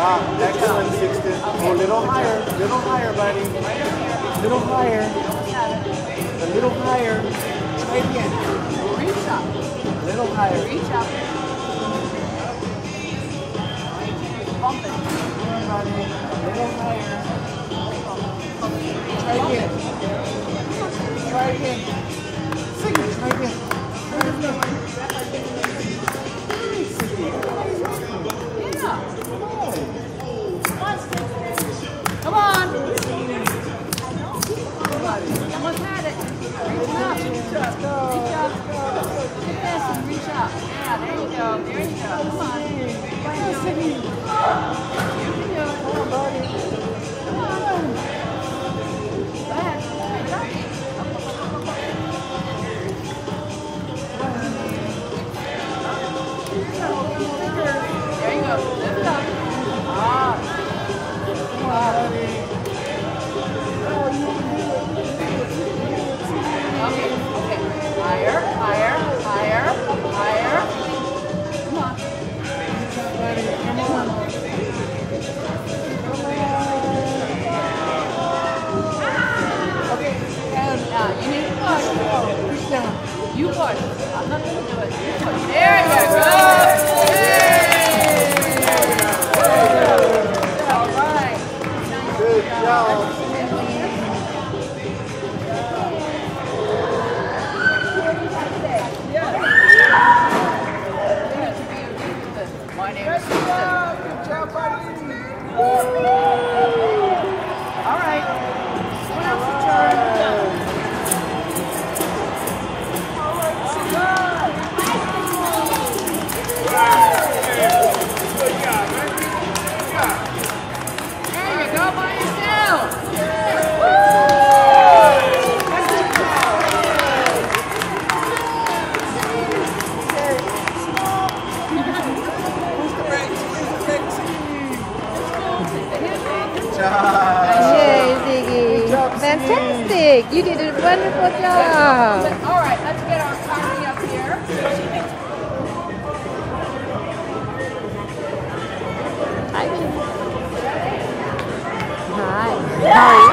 job. Excellent, Sixten. Oh, a little higher. little higher, buddy. little higher. A little higher. Try again. Reach up. A little higher. Reach up. Bump it. Buddy. A little higher. Try again. Try again. Get this and reach up. Yeah, there you go. There you go. Come on. My name is Susan. Good job, buddy. Good job. Yay, Ziggy. Fantastic. You did a wonderful job. All right, let's get our party up here. Hi. Hi. How are you?